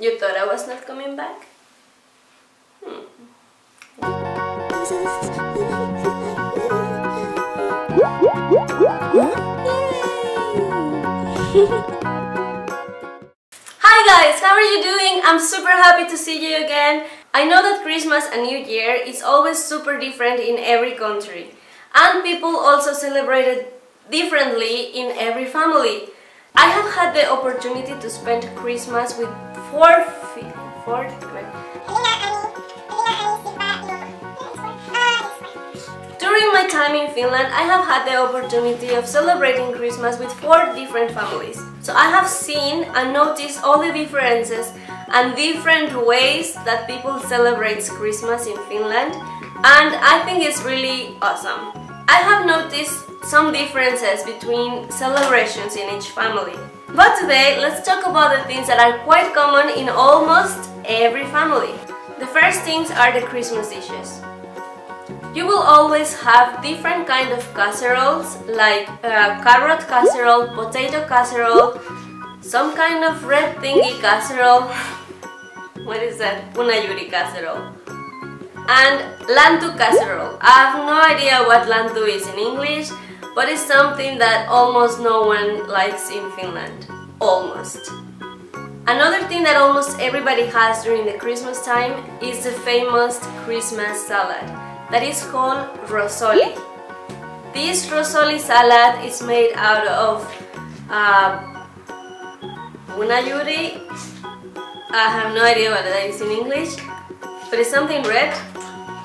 You thought I was not coming back? Hmm. Hi guys, how are you doing? I'm super happy to see you again. I know that Christmas and New Year is always super different in every country. And people also celebrate it differently in every family. I have had the opportunity to spend Christmas with four, four, During my time in Finland, I have had the opportunity of celebrating Christmas with four different families. So I have seen and noticed all the differences and different ways that people celebrate Christmas in Finland and I think it's really awesome. I have noticed some differences between celebrations in each family. But today, let's talk about the things that are quite common in almost every family. The first things are the Christmas dishes. You will always have different kind of casseroles like uh, carrot casserole, potato casserole, some kind of red thingy casserole. what is that? Punajuuri casserole. And lanttu casserole. I have no idea what lanttu is in English, but it's something that almost no one likes in Finland. Almost. Another thing that almost everybody has during the Christmas time is the famous Christmas salad that is called rosoli. This rosoli salad is made out of uh, punajuuri. I have no idea what that is in English, but it's something red.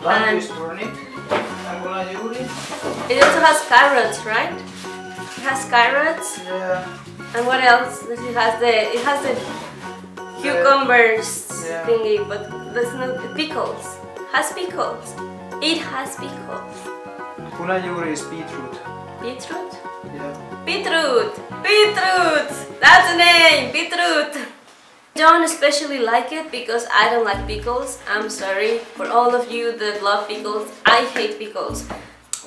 And it also has carrots, right? It has carrots. Yeah. And what else? It has the it has the cucumbers yeah. thingy, but there's no pickles. Has pickles. It has pickles. Punajuuri is beetroot. Beetroot? Yeah. Beetroot! Beetroot! That's the name! Beetroot! Don't especially like it because I don't like pickles. I'm sorry for all of you that love pickles. I hate pickles.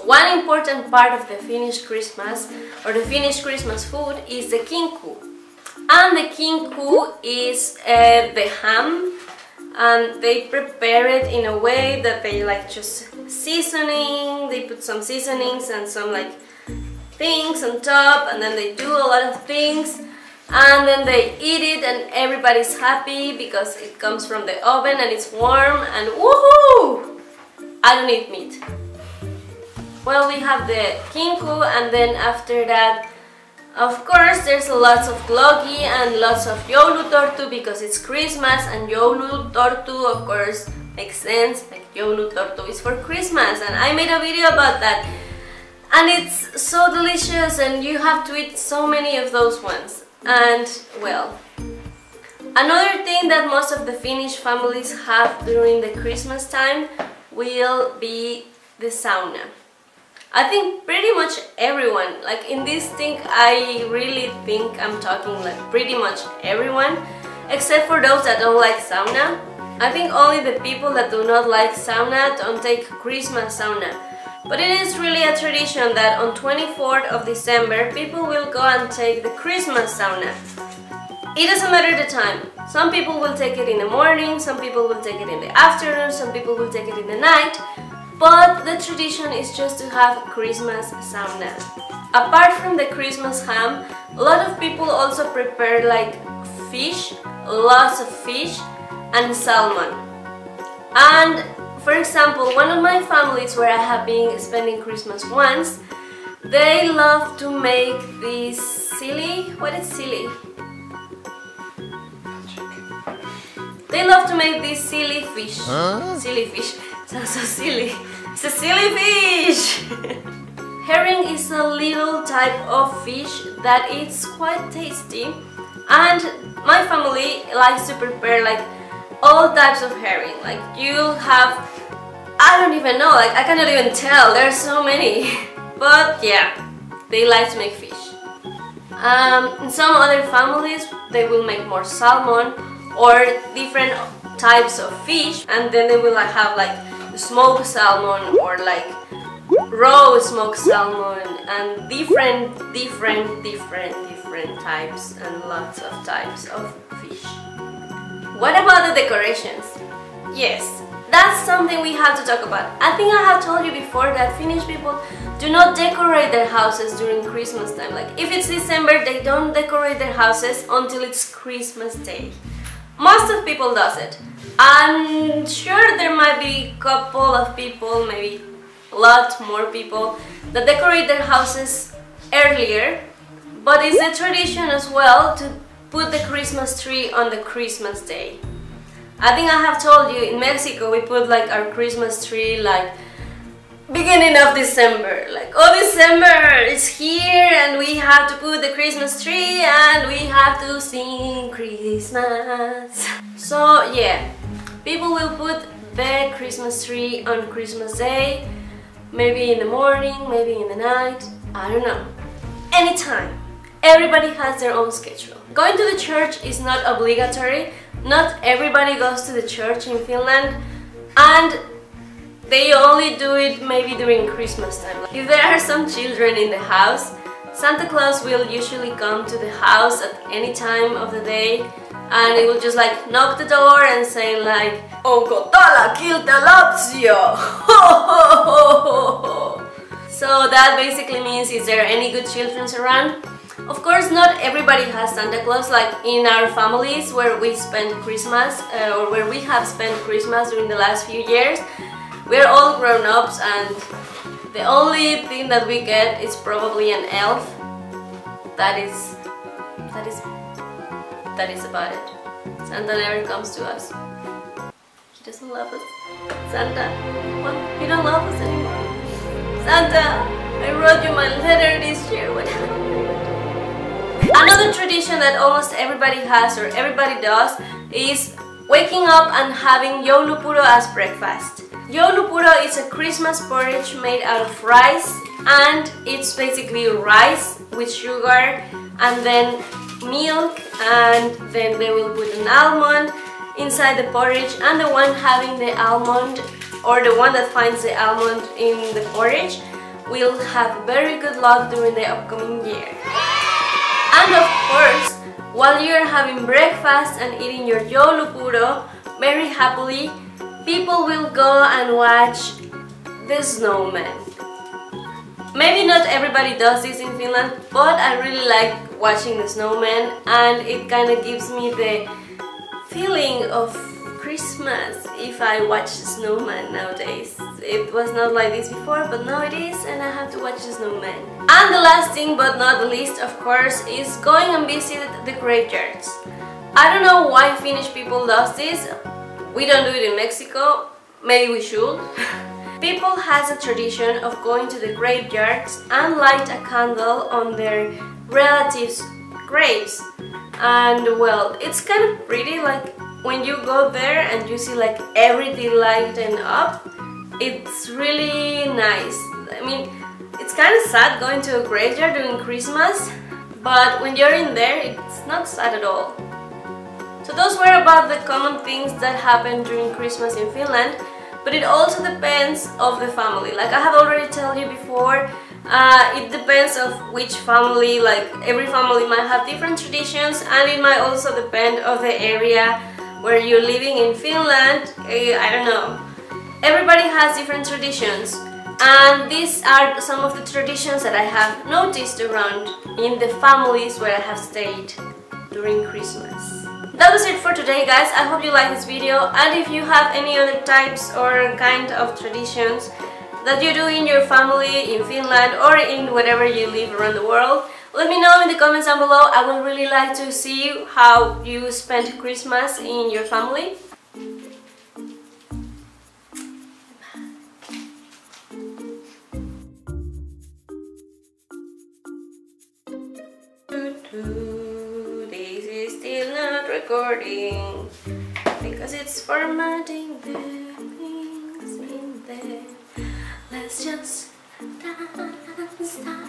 One important part of the Finnish Christmas or the Finnish Christmas food is the kinkku. And the kinkku is uh, the ham and they prepare it in a way that they like just seasoning they put some seasonings and some like things on top and then they do a lot of things and then they eat it and everybody's happy because it comes from the oven and it's warm and woohoo! I don't eat meat. Well, we have the kinkku and then after that of course, there's lots of glögi and lots of joulutorttu because it's Christmas and joulutorttu of course makes sense like joulutorttu is for Christmas and I made a video about that and it's so delicious and you have to eat so many of those ones and well another thing that most of the Finnish families have during the Christmas time will be the sauna I think pretty much everyone, like in this thing I really think I'm talking like pretty much everyone except for those that don't like sauna. I think only the people that do not like sauna don't take Christmas sauna. But it is really a tradition that on 24th of December people will go and take the Christmas sauna. It doesn't matter the time. Some people will take it in the morning, some people will take it in the afternoon, some people will take it in the night but the tradition is just to have Christmas sauna. Apart from the Christmas ham, a lot of people also prepare like fish, lots of fish and salmon. And for example, one of my families where I have been spending Christmas once, they love to make this silly, what is silly? They love to make this silly fish. Huh? Silly fish. Sounds so silly. It's a silly fish! Herring is a little type of fish that is quite tasty and my family likes to prepare like all types of herring. Like you'll have, I don't even know, like I cannot even tell, there are so many. But yeah, they like to make fish. Um, in some other families, they will make more salmon or different types of fish and then they will like, have like smoked salmon or like raw smoked salmon and different different different different types and lots of types of fish What about the decorations? Yes, that's something we have to talk about. I think I have told you before that Finnish people do not decorate their houses during Christmas time. Like if it's December, they don't decorate their houses until it's Christmas Day. Most of people does it. I'm sure there might be a couple of people, maybe a lot more people, that decorate their houses earlier, but it's a tradition as well to put the Christmas tree on the Christmas day. I think I have told you in Mexico we put like our Christmas tree like beginning of December. Like oh December is here and we have to put the Christmas tree and we have to sing Christmas. So yeah people will put the Christmas tree on Christmas day maybe in the morning maybe in the night I don't know. Anytime everybody has their own schedule going to the church is not obligatory not everybody goes to the church in Finland and they only do it maybe during Christmas time. If there are some children in the house, Santa Claus will usually come to the house at any time of the day and he will just like knock the door and say like Uncle Tala the Lapsio! so that basically means is there any good children around? Of course, not everybody has Santa Claus, like in our families where we spend Christmas uh, or where we have spent Christmas during the last few years. We're all grown-ups and the only thing that we get is probably an elf. That is... that is... that is about it. Santa never comes to us. He doesn't love us. Santa, what? You don't love us anymore. Santa, I wrote you my letter this year. What Another tradition that almost everybody has or everybody does is waking up and having joulupuuro as breakfast. Joulupuuro is a Christmas porridge made out of rice and it's basically rice with sugar and then milk and then they will put an almond inside the porridge and the one having the almond or the one that finds the almond in the porridge will have very good luck during the upcoming year. And of course, while you're having breakfast and eating your joulupuuro very happily, people will go and watch the snowman. Maybe not everybody does this in Finland, but I really like watching the snowman and it kind of gives me the feeling of Christmas if I watch the snowman nowadays. It was not like this before, but now it is and I have to watch the snowman. And the last thing, but not the least, of course, is going and visit the graveyards. I don't know why Finnish people does this, we don't do it in Mexico, maybe we should. People has a tradition of going to the graveyards and light a candle on their relatives' graves. And well, it's kind of pretty, like when you go there and you see like everything lighting up, it's really nice. I mean, it's kind of sad going to a graveyard during Christmas, but when you're in there, it's not sad at all. So those were about the common things that happen during Christmas in Finland, but it also depends of the family. Like I have already told you before, uh, it depends of which family, like every family might have different traditions and it might also depend of the area where you're living in Finland, uh, I don't know. Everybody has different traditions and these are some of the traditions that I have noticed around in the families where I have stayed during Christmas. That was it for today guys, I hope you liked this video and if you have any other types or kind of traditions that you do in your family, in Finland or in whatever you live around the world, let me know in the comments down below. I would really like to see how you spent Christmas in your family. Recording because it's formatting the things in there. Let's just dance, dance.